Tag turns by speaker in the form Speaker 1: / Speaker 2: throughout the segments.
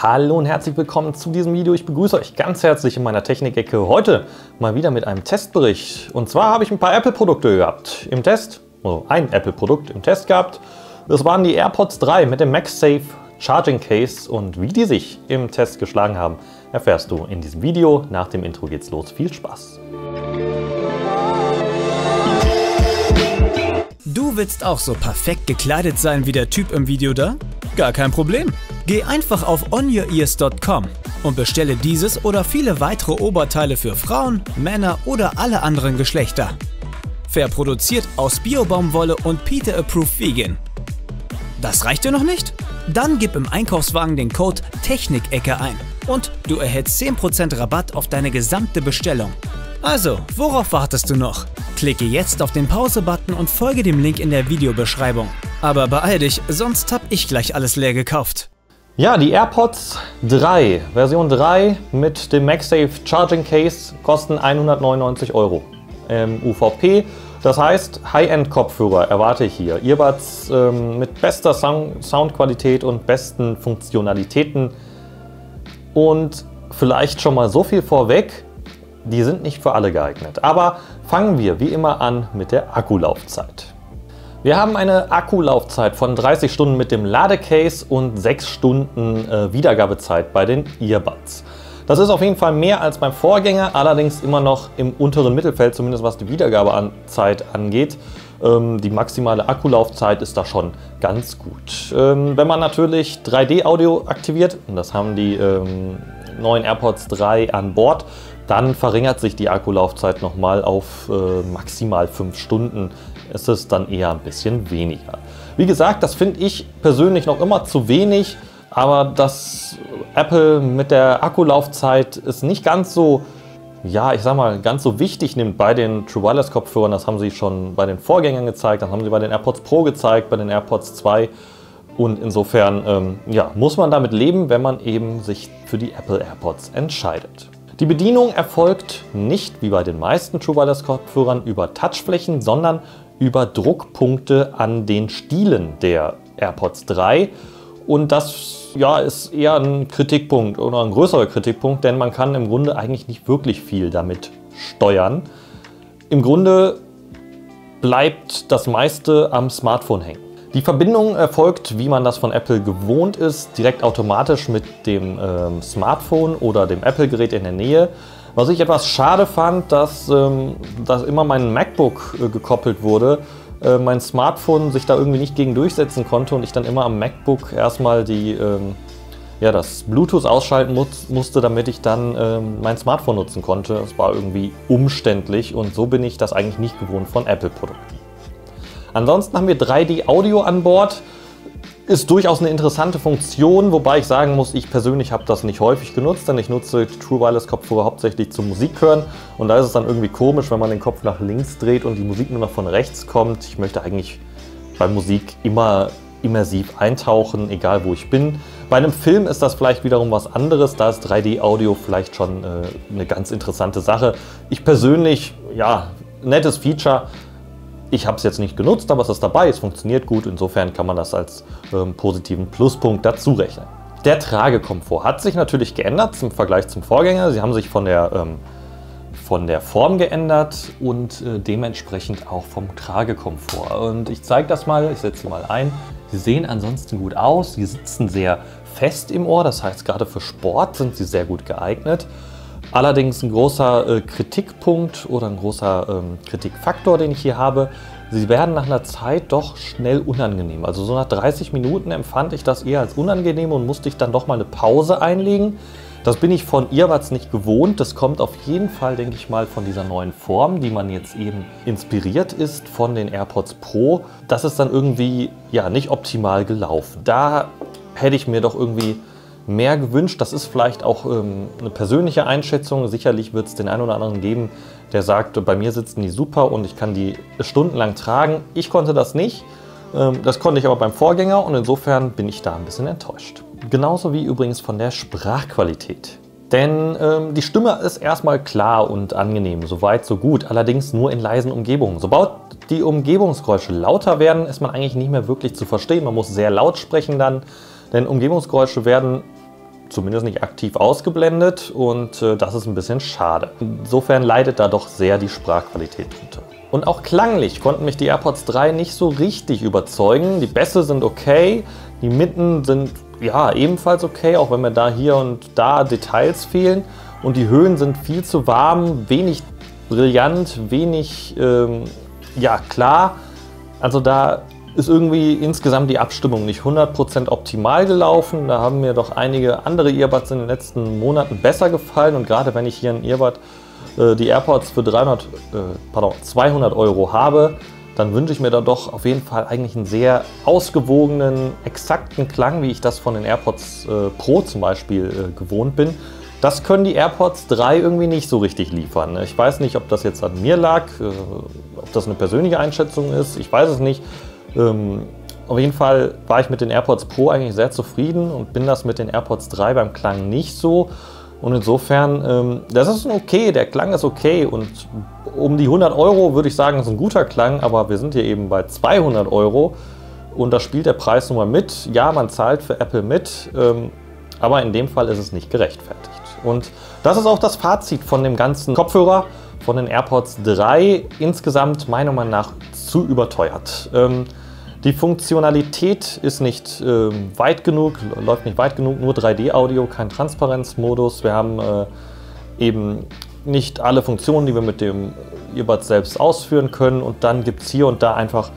Speaker 1: Hallo und herzlich willkommen zu diesem Video. Ich begrüße euch ganz herzlich in meiner Technikecke. Heute mal wieder mit einem Testbericht. Und zwar habe ich ein paar Apple-Produkte gehabt im Test, also ein Apple-Produkt im Test gehabt. Das waren die AirPods 3 mit dem MagSafe Charging Case und wie die sich im Test geschlagen haben, erfährst du in diesem Video. Nach dem Intro geht's los. Viel Spaß!
Speaker 2: Du willst auch so perfekt gekleidet sein wie der Typ im Video da? Gar kein Problem. Geh einfach auf onyourears.com und bestelle dieses oder viele weitere Oberteile für Frauen, Männer oder alle anderen Geschlechter. Verproduziert aus Biobaumwolle und Peter Approved Vegan. Das reicht dir noch nicht? Dann gib im Einkaufswagen den Code Technikecke ein und du erhältst 10% Rabatt auf deine gesamte Bestellung. Also, worauf wartest du noch? Klicke jetzt auf den Pause-Button und folge dem Link in der Videobeschreibung. Aber beeil dich, sonst hab ich gleich alles leer gekauft.
Speaker 1: Ja, die AirPods 3, Version 3 mit dem MagSafe Charging Case kosten 199 Euro im UVP. Das heißt, High-End-Kopfhörer erwarte ich hier. Earbuds ähm, mit bester Sound Soundqualität und besten Funktionalitäten. Und vielleicht schon mal so viel vorweg, die sind nicht für alle geeignet. Aber fangen wir wie immer an mit der Akkulaufzeit. Wir haben eine Akkulaufzeit von 30 Stunden mit dem Ladecase und 6 Stunden äh, Wiedergabezeit bei den Earbuds. Das ist auf jeden Fall mehr als beim Vorgänger, allerdings immer noch im unteren Mittelfeld, zumindest was die Wiedergabezeit angeht. Ähm, die maximale Akkulaufzeit ist da schon ganz gut. Ähm, wenn man natürlich 3D-Audio aktiviert, und das haben die ähm, neuen AirPods 3 an Bord, dann verringert sich die Akkulaufzeit nochmal auf äh, maximal 5 Stunden. Es ist dann eher ein bisschen weniger. Wie gesagt, das finde ich persönlich noch immer zu wenig, aber dass Apple mit der Akkulaufzeit ist nicht ganz so, ja, ich sag mal, ganz so wichtig nimmt bei den True Wireless Kopfhörern. Das haben sie schon bei den Vorgängern gezeigt, das haben sie bei den AirPods Pro gezeigt, bei den AirPods 2. Und insofern ähm, ja, muss man damit leben, wenn man eben sich für die Apple AirPods entscheidet. Die Bedienung erfolgt nicht wie bei den meisten True Kopfhörern über Touchflächen, sondern über Druckpunkte an den Stielen der AirPods 3. Und das ja, ist eher ein Kritikpunkt oder ein größerer Kritikpunkt, denn man kann im Grunde eigentlich nicht wirklich viel damit steuern. Im Grunde bleibt das meiste am Smartphone hängen. Die Verbindung erfolgt, wie man das von Apple gewohnt ist, direkt automatisch mit dem ähm, Smartphone oder dem Apple-Gerät in der Nähe. Was ich etwas schade fand, dass, ähm, dass immer mein MacBook äh, gekoppelt wurde, äh, mein Smartphone sich da irgendwie nicht gegen durchsetzen konnte und ich dann immer am MacBook erstmal die, ähm, ja, das Bluetooth ausschalten muss, musste, damit ich dann ähm, mein Smartphone nutzen konnte. Es war irgendwie umständlich und so bin ich das eigentlich nicht gewohnt von Apple-Produkten. Ansonsten haben wir 3D-Audio an Bord. Ist durchaus eine interessante Funktion, wobei ich sagen muss, ich persönlich habe das nicht häufig genutzt, denn ich nutze True Wireless Kopfhörer hauptsächlich zum Musik hören und da ist es dann irgendwie komisch, wenn man den Kopf nach links dreht und die Musik nur noch von rechts kommt. Ich möchte eigentlich bei Musik immer immersiv eintauchen, egal wo ich bin. Bei einem Film ist das vielleicht wiederum was anderes, da ist 3D-Audio vielleicht schon äh, eine ganz interessante Sache. Ich persönlich, ja, nettes Feature, ich habe es jetzt nicht genutzt, aber es ist dabei, es funktioniert gut. Insofern kann man das als ähm, positiven Pluspunkt dazu rechnen. Der Tragekomfort hat sich natürlich geändert im Vergleich zum Vorgänger. Sie haben sich von der, ähm, von der Form geändert und äh, dementsprechend auch vom Tragekomfort. Und ich zeige das mal, ich setze mal ein. Sie sehen ansonsten gut aus, sie sitzen sehr fest im Ohr, das heißt gerade für Sport sind sie sehr gut geeignet. Allerdings ein großer äh, Kritikpunkt oder ein großer ähm, Kritikfaktor, den ich hier habe, sie werden nach einer Zeit doch schnell unangenehm. Also so nach 30 Minuten empfand ich das eher als unangenehm und musste ich dann doch mal eine Pause einlegen. Das bin ich von Earbuds nicht gewohnt. Das kommt auf jeden Fall, denke ich mal, von dieser neuen Form, die man jetzt eben inspiriert ist von den AirPods Pro. Das ist dann irgendwie ja nicht optimal gelaufen. Da hätte ich mir doch irgendwie mehr gewünscht. Das ist vielleicht auch ähm, eine persönliche Einschätzung. Sicherlich wird es den einen oder anderen geben, der sagt, bei mir sitzen die super und ich kann die stundenlang tragen. Ich konnte das nicht. Ähm, das konnte ich aber beim Vorgänger und insofern bin ich da ein bisschen enttäuscht. Genauso wie übrigens von der Sprachqualität. Denn ähm, die Stimme ist erstmal klar und angenehm, soweit so gut, allerdings nur in leisen Umgebungen. Sobald die Umgebungsgeräusche lauter werden, ist man eigentlich nicht mehr wirklich zu verstehen. Man muss sehr laut sprechen dann, denn Umgebungsgeräusche werden zumindest nicht aktiv ausgeblendet und äh, das ist ein bisschen schade. Insofern leidet da doch sehr die Sprachqualität drunter. Und auch klanglich konnten mich die AirPods 3 nicht so richtig überzeugen. Die Bässe sind okay, die Mitten sind ja ebenfalls okay, auch wenn mir da hier und da Details fehlen. Und die Höhen sind viel zu warm, wenig brillant, wenig ähm, ja, klar. Also da ist irgendwie insgesamt die Abstimmung nicht 100% optimal gelaufen. Da haben mir doch einige andere Earbuds in den letzten Monaten besser gefallen. Und gerade wenn ich hier ein Earbud, äh, die AirPods für 300, äh, pardon, 200 Euro habe, dann wünsche ich mir da doch auf jeden Fall eigentlich einen sehr ausgewogenen, exakten Klang, wie ich das von den AirPods äh, Pro zum Beispiel äh, gewohnt bin. Das können die AirPods 3 irgendwie nicht so richtig liefern. Ich weiß nicht, ob das jetzt an mir lag, äh, ob das eine persönliche Einschätzung ist, ich weiß es nicht. Ähm, auf jeden Fall war ich mit den AirPods Pro eigentlich sehr zufrieden und bin das mit den AirPods 3 beim Klang nicht so. Und insofern, ähm, das ist okay, der Klang ist okay und um die 100 Euro würde ich sagen, ist ein guter Klang, aber wir sind hier eben bei 200 Euro und da spielt der Preis nun mal mit. Ja, man zahlt für Apple mit, ähm, aber in dem Fall ist es nicht gerechtfertigt. Und das ist auch das Fazit von dem ganzen Kopfhörer, von den AirPods 3. Insgesamt meiner Meinung nach zu überteuert. Ähm, die Funktionalität ist nicht äh, weit genug, läuft nicht weit genug, nur 3D-Audio, kein Transparenzmodus. Wir haben äh, eben nicht alle Funktionen, die wir mit dem Earbud selbst ausführen können. Und dann gibt es hier und da einfach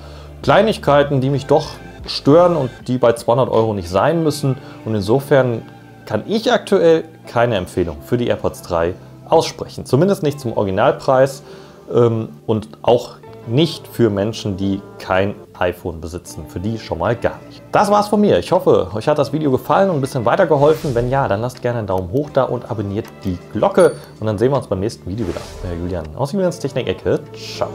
Speaker 1: Kleinigkeiten, die mich doch stören und die bei 200 Euro nicht sein müssen. Und insofern kann ich aktuell keine Empfehlung für die AirPods 3 aussprechen. Zumindest nicht zum Originalpreis ähm, und auch nicht für Menschen, die kein iPhone besitzen. Für die schon mal gar nicht. Das war's von mir. Ich hoffe, euch hat das Video gefallen und ein bisschen weitergeholfen. Wenn ja, dann lasst gerne einen Daumen hoch da und abonniert die Glocke. Und dann sehen wir uns beim nächsten Video wieder. Euer Julian aus Julians Technik-Ecke. Ciao.